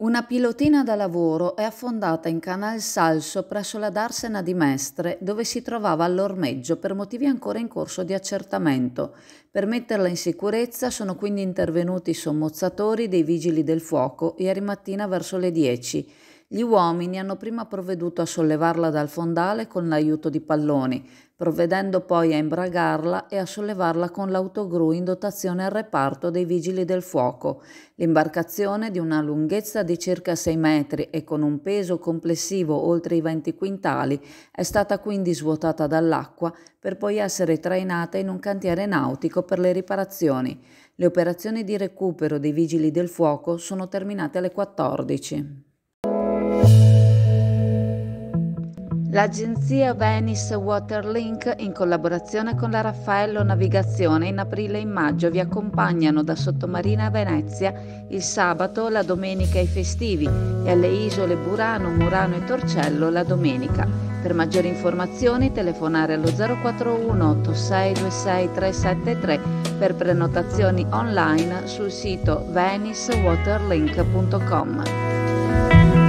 Una pilotina da lavoro è affondata in Canal Salso presso la Darsena di Mestre, dove si trovava all'ormeggio per motivi ancora in corso di accertamento. Per metterla in sicurezza sono quindi intervenuti i sommozzatori dei vigili del fuoco ieri mattina verso le 10. Gli uomini hanno prima provveduto a sollevarla dal fondale con l'aiuto di palloni, provvedendo poi a imbragarla e a sollevarla con l'autogru in dotazione al reparto dei vigili del fuoco. L'imbarcazione, di una lunghezza di circa 6 metri e con un peso complessivo oltre i 20 quintali, è stata quindi svuotata dall'acqua per poi essere trainata in un cantiere nautico per le riparazioni. Le operazioni di recupero dei vigili del fuoco sono terminate alle 14. L'agenzia Venice Waterlink, in collaborazione con la Raffaello Navigazione, in aprile e in maggio vi accompagnano da Sottomarina a Venezia il sabato, la domenica e i festivi e alle isole Burano, Murano e Torcello la domenica. Per maggiori informazioni telefonare allo 041 8626 373 per prenotazioni online sul sito venicewaterlink.com.